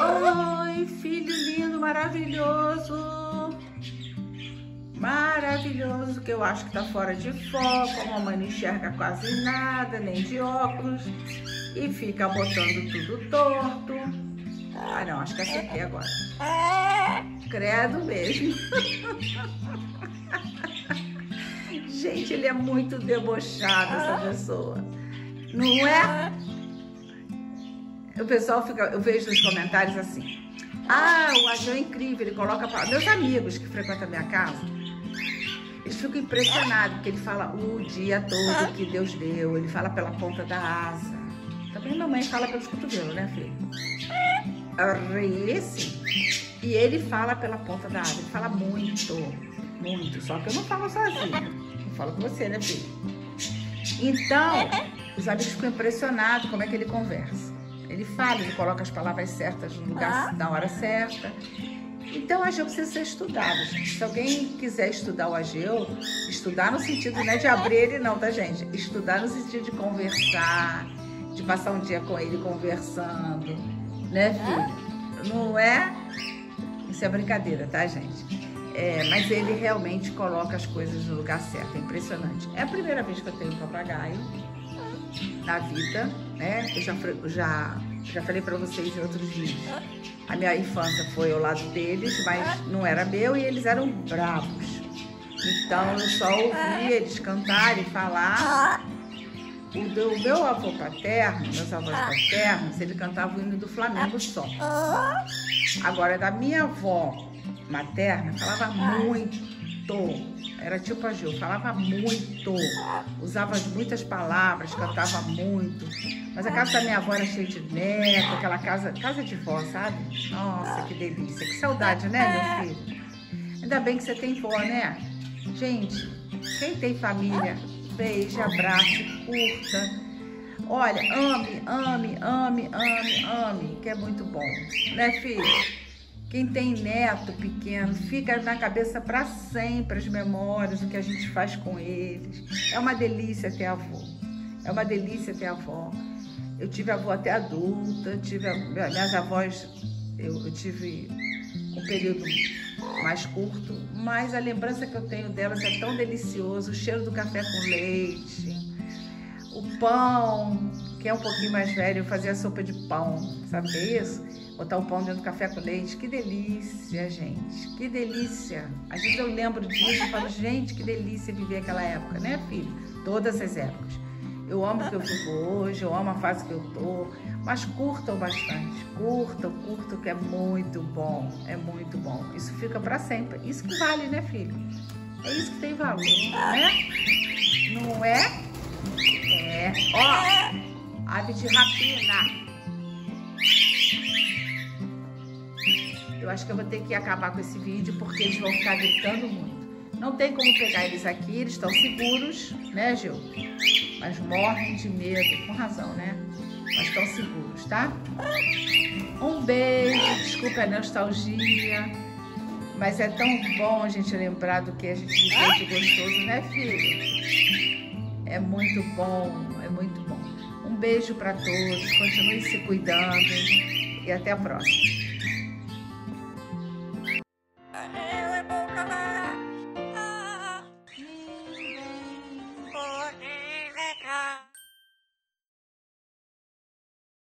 Oi, filho lindo, maravilhoso. Maravilhoso, que eu acho que tá fora de foco. A mamãe não enxerga quase nada, nem de óculos. E fica botando tudo torto. Ah, não, acho que acertei agora. Credo mesmo. Gente, ele é muito debochado, essa pessoa. Não é? O pessoal fica, eu vejo nos comentários assim. Ah, o Agil é incrível, ele coloca pra... Meus amigos que frequentam a minha casa, eles ficam impressionados, porque ele fala o dia todo que Deus deu, ele fala pela ponta da asa. Também mamãe fala pelos cotovelos, né, filho? Esse. E ele fala pela ponta da asa, ele fala muito, muito. Só que eu não falo sozinho. Eu falo com você, né, filho? Então, os amigos ficam impressionados como é que ele conversa. Ele fala, ele coloca as palavras certas no lugar, na hora certa. Então, o Ageu precisa ser estudado, gente. Se alguém quiser estudar o Ageu, estudar no sentido não é de abrir ele não, tá, gente? Estudar no sentido de conversar, de passar um dia com ele conversando, né, filho? Não é? Isso é brincadeira, tá, gente? É, mas ele realmente coloca as coisas no lugar certo, é impressionante. É a primeira vez que eu tenho papagaio na vida, né? Eu já, já, já falei para vocês em outros vídeos. A minha infância foi ao lado deles, mas não era meu e eles eram bravos. Então eu só ouvia eles cantarem, falar. O do meu avô paterno, meus avós paternos, ele cantava o hino do Flamengo só. Agora, da minha avó materna, falava muito era tipo a Gil, falava muito, usava muitas palavras, cantava muito. Mas a casa da minha avó era cheia de neto, aquela casa, casa de vó, sabe? Nossa, que delícia, que saudade, né, meu filho? Ainda bem que você tem vó, né? Gente, quem tem família, beija, abraça, curta. Olha, ame, ame, ame, ame, ame, que é muito bom, né, filho? Quem tem neto pequeno, fica na cabeça para sempre as memórias, o que a gente faz com eles. É uma delícia ter avô. É uma delícia ter avó. Eu tive avó até adulta, tive minhas avós, eu, eu tive um período mais curto, mas a lembrança que eu tenho delas é tão delicioso, o cheiro do café com leite, o pão, que é um pouquinho mais velho, fazia sopa de pão, sabe é isso? botar o pão dentro do café com leite. Que delícia, gente. Que delícia. Às vezes eu lembro disso e falo, gente, que delícia viver aquela época, né, filho? Todas as épocas. Eu amo o que eu vivo hoje, eu amo a fase que eu tô, mas curtam bastante. Curtam, curtam, que é muito bom. É muito bom. Isso fica para sempre. Isso que vale, né, filho? É isso que tem valor, né? Não é? É. Ó, ave de rapina. Eu acho que eu vou ter que acabar com esse vídeo porque eles vão ficar gritando muito. Não tem como pegar eles aqui, eles estão seguros, né, Gil? Mas morrem de medo, com razão, né? Mas estão seguros, tá? Um beijo, desculpa a nostalgia. Mas é tão bom a gente lembrar do que a gente de gostoso, né, filho? É muito bom, é muito bom. Beijo para todos, continue se cuidando e até a próxima.